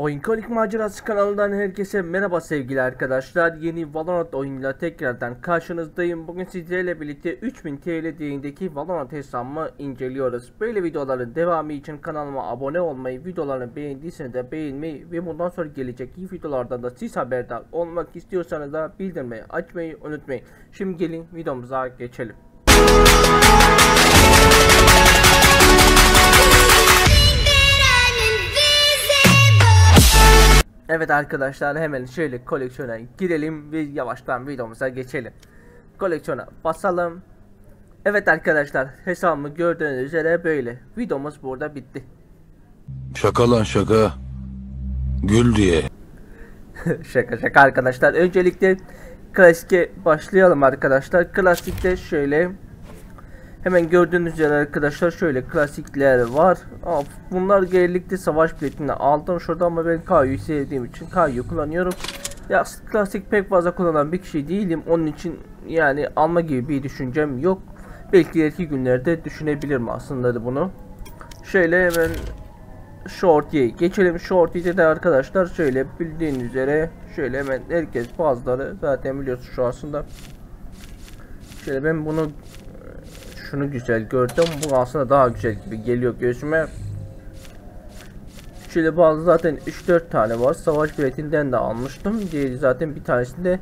Oyunkolik Macerası kanalından herkese merhaba sevgili arkadaşlar. Yeni Valorant oyunuyla tekrardan karşınızdayım. Bugün sizlerle birlikte 3000 TL değerindeki Valorant hesabımı inceliyoruz. Böyle videoların devamı için kanalıma abone olmayı, videolarını beğendiyseniz de beğenmeyi ve bundan sonra gelecek iyi videolardan da siz haberdar olmak istiyorsanız da bildirmeyi açmayı unutmayın. Şimdi gelin videomuza geçelim. Evet arkadaşlar hemen şöyle koleksiyona girelim ve yavaştan videomuza geçelim. Koleksiyona basalım. Evet arkadaşlar hesabımı gördüğünüz üzere böyle. Videomuz burada bitti. Şaka lan şaka. Gül diye. şaka şaka arkadaşlar. Öncelikle klasike başlayalım arkadaşlar. Klasikte şöyle Hemen gördüğünüz üzere arkadaşlar şöyle klasikler var. Aa, Bunlar genellikle savaş biletini aldım şurada ama ben Kayu'yu sevdiğim için Kayu kullanıyorum. Ya klasik pek fazla kullanan bir kişi değilim. Onun için yani alma gibi bir düşüncem yok. Belki ileriki günlerde düşünebilirim aslında da bunu. Şöyle hemen Shorty'ye geçelim. Shorty'de de arkadaşlar şöyle bildiğiniz üzere şöyle hemen herkes bazıları zaten biliyorsunuz şu aslında. Şöyle ben bunu şunu güzel gördüm. Bu aslında daha güzel gibi geliyor gözüme. Şöyle bazı zaten 3-4 tane var. Savaş biletinden de almıştım. Diğeri zaten bir tanesinde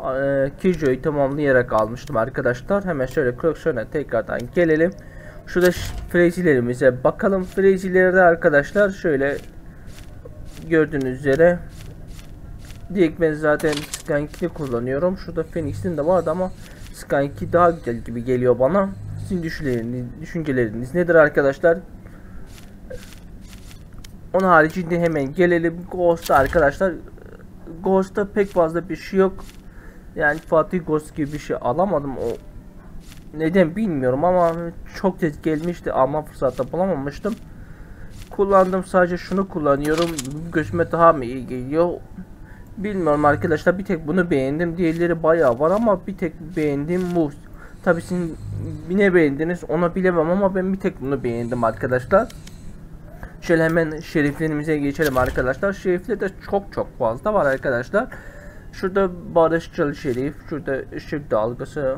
e, Kijo'yu tamamlayarak almıştım arkadaşlar. Hemen şöyle koleksiyona tekrardan gelelim. Şurada frezilerimize bakalım. Frezilerde arkadaşlar şöyle gördüğünüz üzere Direkt ben zaten Skynk'i kullanıyorum. Şurada Phoenix'in de vardı ama Skynk'i daha güzel gibi geliyor bana. Sizin düşünceleriniz, düşünceleriniz nedir arkadaşlar? Onun haricinde hemen gelelim Ghost'a arkadaşlar. Ghost'ta pek fazla bir şey yok. Yani Fatih Ghost gibi bir şey alamadım o neden bilmiyorum ama çok tez gelmişti alma fırsatı bulamamıştım. Kullandım sadece şunu kullanıyorum. Gözüme daha mı iyi geliyor? Bilmiyorum arkadaşlar bir tek bunu beğendim. Diğerleri bayağı var ama bir tek beğendim bu. Tabi sizin ne beğendiniz ona bilemem ama ben bir tek bunu beğendim arkadaşlar. Şöyle hemen şeriflerimize geçelim arkadaşlar. Şerifler de çok çok fazla var arkadaşlar. Şurada barışçıl şerif, şurada ışık dalgası,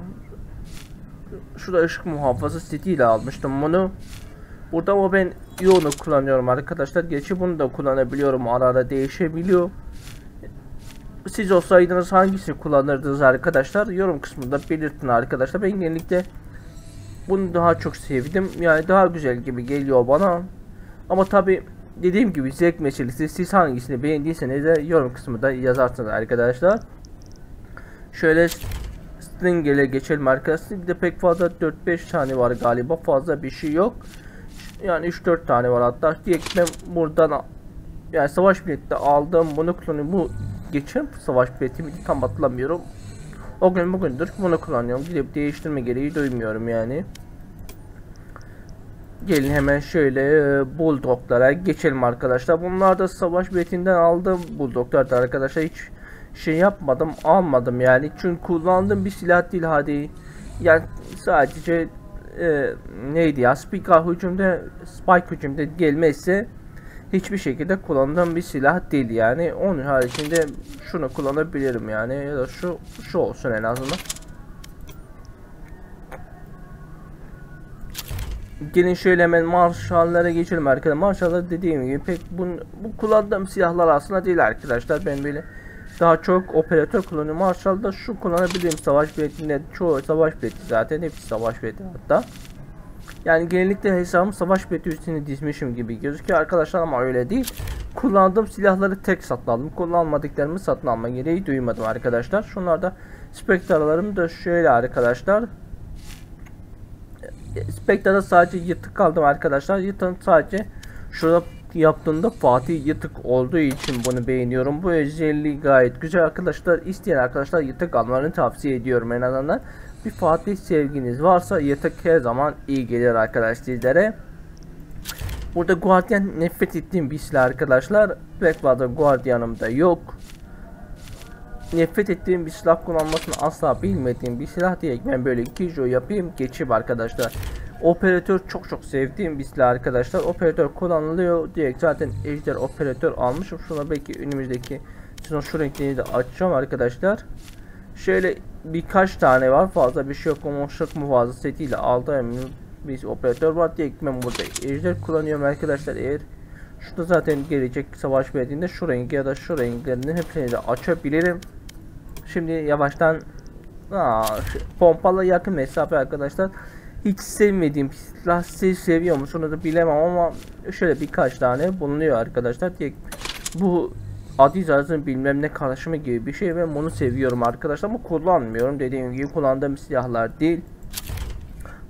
şurada ışık muhafazı setiyle almıştım bunu. Burada ama ben yoğunu kullanıyorum arkadaşlar. Geçi bunu da kullanabiliyorum. Ara ara değişebiliyor. Siz olsaydınız hangisini kullanırdınız arkadaşlar? Yorum kısmında belirtin arkadaşlar. Ben genellikle bunu daha çok sevdim. Yani daha güzel gibi geliyor bana. Ama tabi dediğim gibi zevk meselesi. Siz hangisini beğendiyseniz de yorum kısmında yazarsınız arkadaşlar. Şöyle Stringer'e geçelim arkadaşlar. Bir de pek fazla 4-5 tane var galiba. Fazla bir şey yok. Yani 3-4 tane var hatta. Direkt ben buradan yani savaş bileti aldım. Bunu kullanıyorum. Bu geçen savaş biletimi tam hatırlamıyorum. O gün bugündür bunu kullanıyorum. Gidip değiştirme gereği duymuyorum yani. Gelin hemen şöyle e, bulldoglara geçelim arkadaşlar. Bunlar da savaş biletinden aldığım bulldoglar da arkadaşlar hiç şey yapmadım almadım yani. Çünkü kullandığım bir silah değil hadi. Yani sadece e, neydi ya spike hücumda spike hücumda gelmezse hiçbir şekilde kullandığım bir silah değil yani. Onun haricinde şunu kullanabilirim yani ya da şu şu olsun en azından. Gelin şöyle hemen marşallara geçelim arkadaşlar. Marşallar dediğim gibi pek bu, bu kullandığım silahlar aslında değil arkadaşlar. Ben böyle daha çok operatör kullanıyorum. Marshall'da şu kullanabilirim savaş biletinde. Çoğu savaş bileti zaten hepsi savaş bileti hatta. Yani genellikle hesabım savaş bileti üstüne dizmişim gibi gözüküyor arkadaşlar ama öyle değil. Kullandığım silahları tek satın aldım. Kullanmadıklarımı satın alma gereği duymadım arkadaşlar. Şunlarda spektralarım da şöyle arkadaşlar. Spectre'da sadece yıtık kaldım arkadaşlar. Yıtın sadece şurada yaptığında Fatih yıtık olduğu için bunu beğeniyorum. Bu özelliği gayet güzel arkadaşlar. İsteyen arkadaşlar yıtık almalarını tavsiye ediyorum en azından. Bir Fatih sevginiz varsa yıtık her zaman iyi gelir arkadaşlar sizlere. Burada Guardian nefret ettiğim bir silah arkadaşlar. Pek fazla Guardian'ım da yok. Nefret ettiğim bir silah kullanmasını asla bilmediğim bir silah diye ben böyle Kijo yapayım geçip arkadaşlar. Operatör çok çok sevdiğim bir arkadaşlar. Operatör kullanılıyor. Direkt zaten ejder operatör almışım. Şuna belki önümüzdeki sezon şu renkleri de açacağım arkadaşlar. Şöyle birkaç tane var. Fazla bir şey yok. Ama şık mı fazla setiyle aldığım bir operatör var. Direkt ben burada ejder kullanıyorum arkadaşlar. Eğer Şurada zaten gelecek savaş verdiğinde şu renk ya da şu renklerini hepsini de açabilirim. Şimdi yavaştan Aa, pompalı yakın mesafe arkadaşlar. Hiç sevmediğim silah siz seviyor musunuz da bilemem ama şöyle birkaç tane bulunuyor arkadaşlar. Tek bu Adizaz'ın bilmem ne karışımı gibi bir şey ve bunu seviyorum arkadaşlar ama kullanmıyorum. Dediğim gibi kullandığım silahlar değil.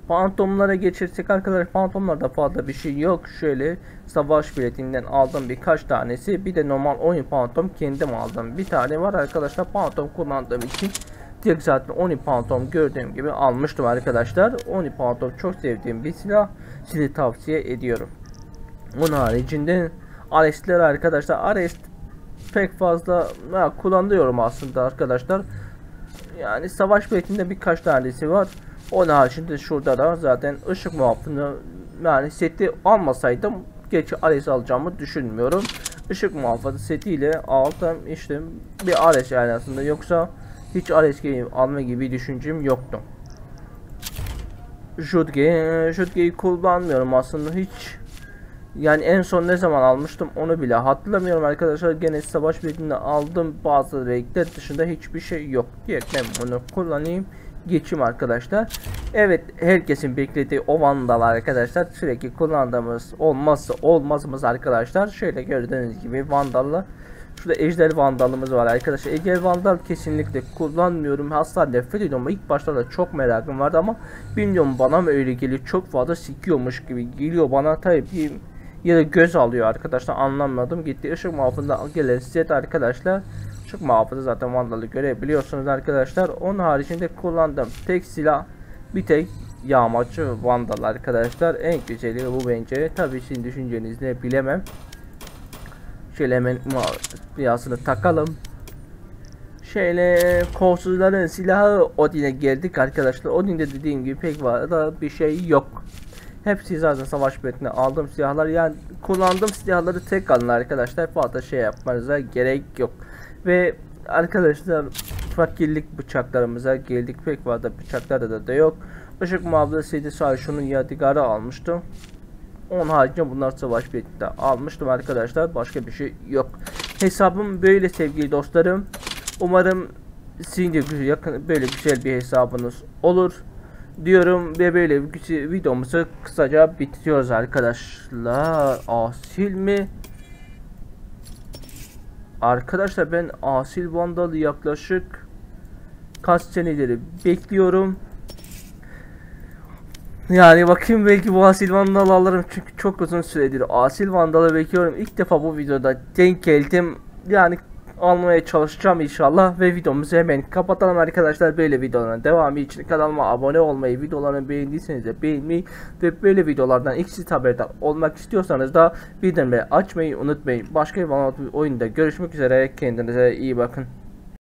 Phantom'lara geçirsek arkadaşlar Phantom'larda fazla bir şey yok. Şöyle savaş biletinden aldım birkaç tanesi. Bir de normal oyun Phantom kendim aldım. Bir tane var arkadaşlar Phantom kullandığım için direkt zaten Oni Phantom gördüğüm gibi almıştım arkadaşlar. Oni Phantom çok sevdiğim bir silah. Size tavsiye ediyorum. Onun haricinde Ares'ler arkadaşlar Ares pek fazla ha, kullanıyorum aslında arkadaşlar. Yani savaş biletinde birkaç tanesi var. Onun haricinde şurada da zaten ışık muhafını yani seti almasaydım geç Ares alacağımı düşünmüyorum. Işık muhafazı setiyle aldım işte bir Ares yani aslında yoksa hiç game alma gibi düşüncem yoktu. Jutge, Jutge'yi kullanmıyorum aslında hiç. Yani en son ne zaman almıştım onu bile hatırlamıyorum arkadaşlar. Gene savaş biletinde aldım bazı renkler dışında hiçbir şey yok. Direkt ben bunu kullanayım geçim arkadaşlar. Evet herkesin beklediği o vandal arkadaşlar sürekli kullandığımız olmazsa olmazımız arkadaşlar. Şöyle gördüğünüz gibi vandalla Şurada ejder vandalımız var arkadaşlar. Ejder vandal kesinlikle kullanmıyorum. Asla nefret ediyorum. ama ilk başta da çok merakım vardı ama bilmiyorum bana mı öyle geliyor. Çok fazla sikiyormuş gibi geliyor bana tabii ya da göz alıyor arkadaşlar anlamadım. Gitti ışık muhafızında gelen set arkadaşlar. Işık muhafızı zaten vandalı görebiliyorsunuz arkadaşlar. Onun haricinde kullandığım tek silah bir tek yağmacı vandal arkadaşlar. En güzeli bu bence. Tabii sizin düşünceniz bilemem. Şöyle hemen piyasını takalım. Şöyle kolsuzların silahı Odin'e geldik arkadaşlar. Odin'de dediğim gibi pek var da bir şey yok. Hepsi zaten savaş biletine aldığım silahlar. Yani kullandığım silahları tek alın arkadaşlar. Fazla şey yapmanıza gerek yok. Ve arkadaşlar fakirlik bıçaklarımıza geldik. Pek fazla bıçaklarda da, da yok. Işık muhafızasıydı sadece şunun yadigarı almıştım. Onun haricinde bunlar savaş biletinde almıştım arkadaşlar. Başka bir şey yok. Hesabım böyle sevgili dostlarım. Umarım sizin de yakın böyle güzel bir hesabınız olur diyorum ve böyle videomuzu kısaca bitiriyoruz arkadaşlar. Asil mi? Arkadaşlar ben Asil Vandal'ı yaklaşık kaç seneleri bekliyorum. Yani bakayım belki bu Asil Vandal'ı alırım. Çünkü çok uzun süredir Asil Vandal'ı bekliyorum. İlk defa bu videoda denk geldim. Yani almaya çalışacağım inşallah ve videomuzu hemen kapatalım arkadaşlar. Böyle videoların devamı için kanalıma abone olmayı videolarını beğendiyseniz de beğenmeyi ve böyle videolardan ilk siz haberdar olmak istiyorsanız da bildirimleri açmayı unutmayın. Başka bir oyunda görüşmek üzere. Kendinize iyi bakın